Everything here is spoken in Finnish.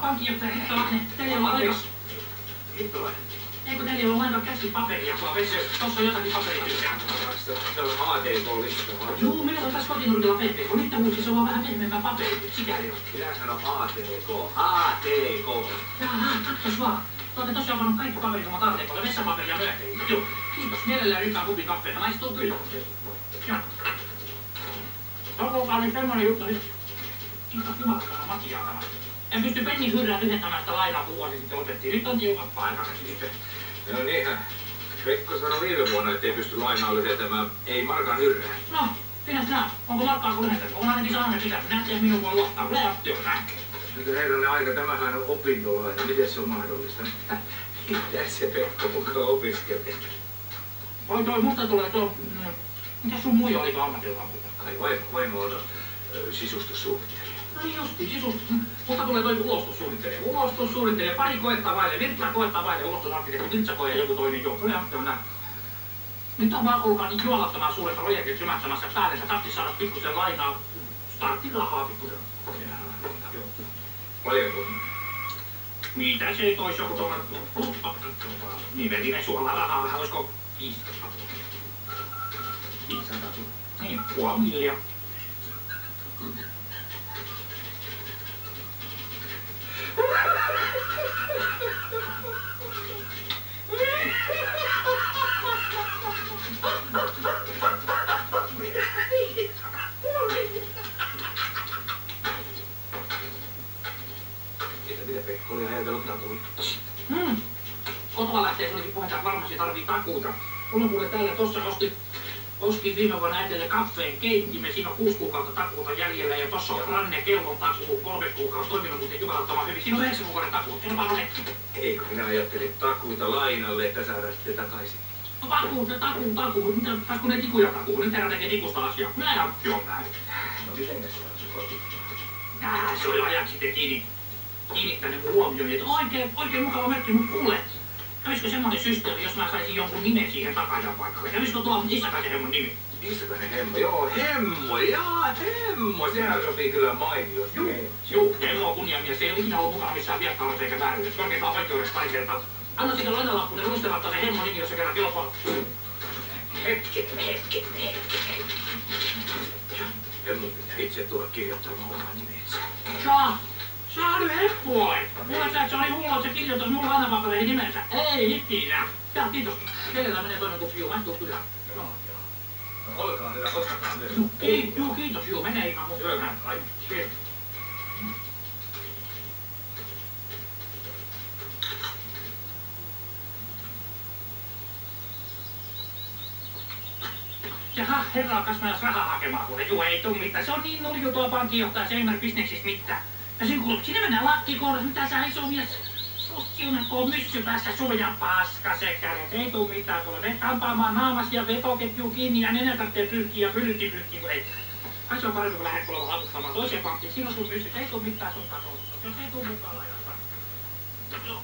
pankinjohtaja Hittolainen, teillä ei ole aika... Hittolainen. Eikö teillä ei ole aika käsipaperia? Sulla vesi. Tuossa on jotakin paperityötä. Se on ATK-lista. Juu, meillä on tässä kotinurkilla PPK. Nyt huusi, se on vähän pehmeämpää paperi. Sikäli on. Minä sanon ATK. ATK. Jaha, katsos vaan. Te olette tosiaan pannut kaikki paperihommat ATKlle vessapaperia myöten. Joo, kiitos. Mielellään yhtään kupin kahvia. Maistuu kyllä. Joo. Tokokaa nyt semmonen juttu. Kiitos jumalattoman makiaa tämä. En pysty pennin hyrrää lyhentämään sitä lainaa, kun vuosi sitten otettiin. Nyt on tiukat paikat. No niinhän. Pekko sanoi viime vuonna, ettei pysty lainaa lyhentämään. Ei markan hyrrää. No, sinä sinä. Onko markkaa kun lyhentänyt? Olen ainakin sanonut sitä. Näette, että minun voi luottaa. Reaktio on näin. Nyt herranen aika, tämähän on opintolaina. Miten se on mahdollista? Mitä se Pekko mukaan opiskelee? Oi toi, musta tulee tuo... Mm, mikä sun muija oli ammatiltaan? Ai vaimo, vaimo on ö, sisustussuunnittelija. No niin justi, sisus. Mutta tulee toi ulostussuunnittelija. Ulostussuunnittelija, pari koetta vaille, virtsa koetta vaille, ulostusarkkitehti, virtsakoja ja joku toinen joo. Reaktio on näin. Nyt on vaan kuulkaa niin juolattoman suuressa rojakin symättämässä päälle, sä tahtis saada pikkusen lainaa. Starttirahaa pikkusen. Joo. Paljonko? Mitä se tois joku tuollainen nimetinen suola rahaa vähän, olisiko 500 500 Niin, puoli miljoonaa. Mitä, mitä Pekko oli ajatellut takuun? Hmm. Kotoa lähtee sinullekin puhetta, varmasti tarvii takuuta. Mulla mulle täällä tossa osti, ostin viime vuonna äitille kaffeen keittimen, siinä on kuusi kuukautta takuuta jäljellä ja tossa on ranne kellon takuu, kolme kuukautta, toiminut muuten jumalattoman hyvin. Siinä on yhdeksän kuukauden takuut, vaan Eikö minä ajattelin takuita lainalle, että saadaan sitten takaisin? No takuu, se takuu, takuu, mitä, kas kun ne tikuja takuu, nyt herra tekee tikusta asiaa. Minä ihan joo näin. No miten se on se koti? Äh, se oli ajaksi sitten kiinni, kiinnittänyt huomioon, että oikein, oikein mukava merkki, mutta kuule, kävisikö semmoinen systeemi, jos mä saisin jonkun nimen siihen takajan paikalle? Kävisikö tuolla isäkäisen hemmon nimi? Isäpäinen hemmo. Joo, hemmo. Jaa, hemmo. Sehän sopii kyllä mainiosti. Juu, juu, hemmo on kunniamies, se ei ole ikinä ollut mukana missään viekkaudessa eikä vääryydessä, korkeintaan oikeudessa pari kertaa. Anna lainalappunen muistamatta se hemmon nimi, jos se kerran kelpaa. Hetken, hetken, hetken. Hemmo pitää itse tulla kirjoittamaan oman nimensä. Saa, saa nyt heppua. Mulla sä, että se oli hullu, että se kirjoittaisi mulle aina papereihin nimensä. Ei ikinä. Ja kiitos. Teillä menee toinen kuppi, juu, maistuu kyllä. Joo. No, olkaa hyvä, ottakaa myös. Juu, ei, juu, kiitos, juu, menee ihan mun hyvä. Ai, kiitos. Jaha, herra kas mennäs rahaa hakemaan, kuule. Juu, ei tuu mitään. Se on niin nurju tuo pankinjohtaja, se ei ymmärrä bisneksistä mitään. Ja siinä kuuluu, sinne mennään lakkikourassa, mitä sä iso mies. Siunat, kun on myssy päässä suja paska se kädet. Ei tuu mitään, kuule. Me kampaamaan naamas ja vetoketju kiinni ja nenä tarvitsee pyyhkiä ja pyllytti pyyhkiä, kun ei. Ai se on parempi, kun lähdet kuule lakuttamaan toiseen pankkiin. Siinä on sun myssy, ei tuu mitään sun katosta. Jos ei tuu mukaan lainata. Joo.